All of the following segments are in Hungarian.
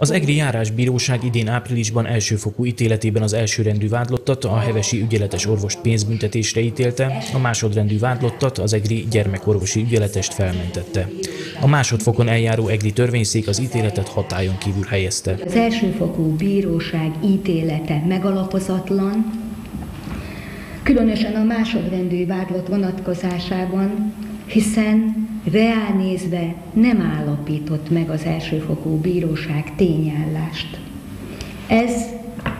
Az EGRI járásbíróság idén áprilisban elsőfokú ítéletében az elsőrendű vádlottat, a hevesi ügyeletes orvost pénzbüntetésre ítélte, a másodrendű vádlottat, az EGRI gyermekorvosi ügyeletest felmentette. A másodfokon eljáró EGRI törvényszék az ítéletet hatályon kívül helyezte. Az elsőfokú bíróság ítélete megalapozatlan, különösen a másodrendű vádlott vonatkozásában, hiszen reál nézve nem állapított meg az elsőfokú bíróság tényállást. Ez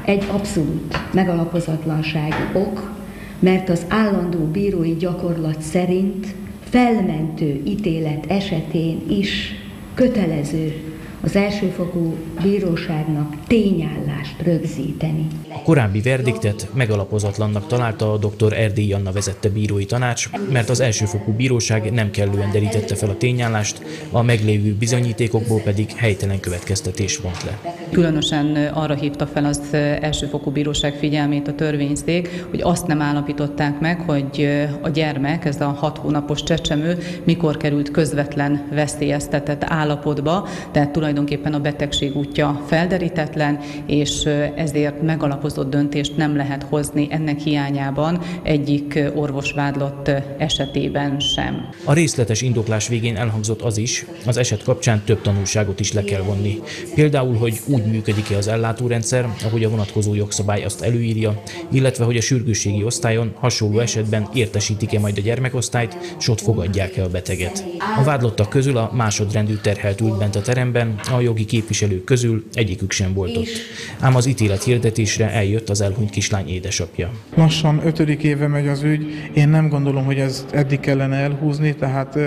egy abszolút megalapozatlansági ok, mert az állandó bírói gyakorlat szerint felmentő ítélet esetén is kötelező az elsőfokú bíróságnak tényállást rögzíteni. A korábbi verdiktet megalapozatlannak találta a dr. Erdély Anna vezette bírói tanács, mert az elsőfokú bíróság nem kellően derítette fel a tényállást, a meglévő bizonyítékokból pedig helytelen következtetés vont le. Különösen arra hívta fel az elsőfokú bíróság figyelmét a törvényszék, hogy azt nem állapították meg, hogy a gyermek, ez a hat hónapos csecsemő, mikor került közvetlen veszélyeztetett állapotba, tehát tulajdonképpen a betegség útja felderítetlen, és ezért megalapozott döntést nem lehet hozni ennek hiányában egyik orvosvádlott esetében sem. A részletes indoklás végén elhangzott az is, az eset kapcsán több tanulságot is le kell vonni. Például, hogy úgy működik-e az ellátórendszer, ahogy a vonatkozó jogszabály azt előírja, illetve hogy a sürgősségi osztályon hasonló esetben értesítik-e majd a gyermekosztályt, és ott fogadják-e a beteget. A vádlottak közül a másodrendű terhelt ült bent a teremben, a jogi képviselők közül egyikük sem volt ott. Ám az ítélet hirdetésre eljött az elhunyt kislány édesapja. Lassan ötödik éve megy az ügy, én nem gondolom, hogy ez eddig kellene elhúzni, tehát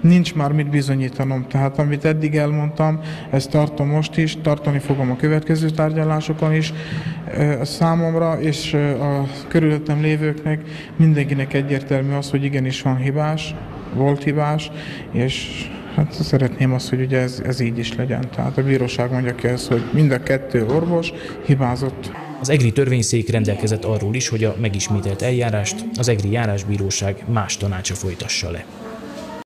nincs már mit bizonyítanom. Tehát amit eddig elmondtam, ezt tartom most is, tartani fogom a következő tárgyalásokon is. Számomra és a körülöttem lévőknek mindenkinek egyértelmű az, hogy igenis van hibás, volt hibás, és Hát szeretném azt, hogy ugye ez, ez így is legyen. Tehát a bíróság mondja ki ezt, hogy mind a kettő orvos hibázott. Az EGRI törvényszék rendelkezett arról is, hogy a megismételt eljárást az EGRI járásbíróság más tanácsa folytassa le.